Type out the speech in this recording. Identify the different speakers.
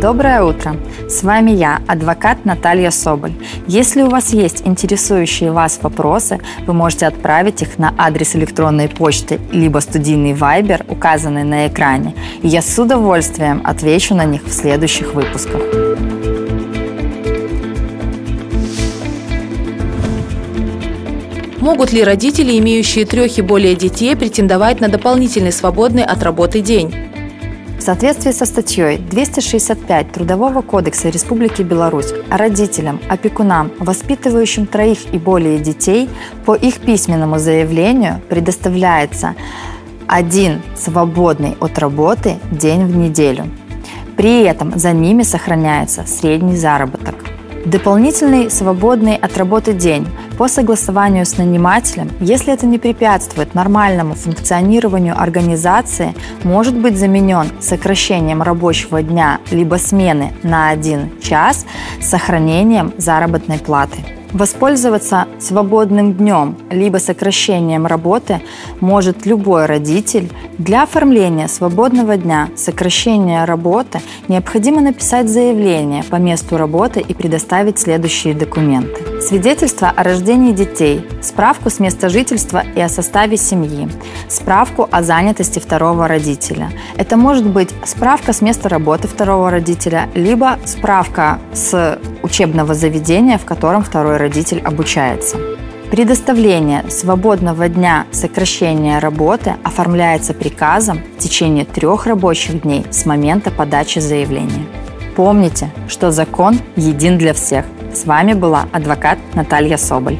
Speaker 1: Доброе утро! С вами я, адвокат Наталья Соболь. Если у вас есть интересующие вас вопросы, вы можете отправить их на адрес электронной почты либо студийный вайбер, указанный на экране, и я с удовольствием отвечу на них в следующих выпусках.
Speaker 2: Могут ли родители, имеющие трех и более детей, претендовать на дополнительный свободный от работы день?
Speaker 1: В соответствии со статьей 265 Трудового кодекса Республики Беларусь родителям, опекунам, воспитывающим троих и более детей по их письменному заявлению предоставляется один свободный от работы день в неделю. При этом за ними сохраняется средний заработок. Дополнительный свободный от работы день по согласованию с нанимателем, если это не препятствует нормальному функционированию организации, может быть заменен сокращением рабочего дня либо смены на один час с сохранением заработной платы. Воспользоваться свободным днем либо сокращением работы может любой родитель. Для оформления свободного дня, сокращения работы необходимо написать заявление по месту работы и предоставить следующие документы. Свидетельство о рождении детей, справку с места жительства и о составе семьи, справку о занятости второго родителя. Это может быть справка с места работы второго родителя, либо справка с учебного заведения, в котором второй родитель обучается. Предоставление свободного дня сокращения работы оформляется приказом в течение трех рабочих дней с момента подачи заявления. Помните, что закон един для всех. С вами была адвокат Наталья Соболь.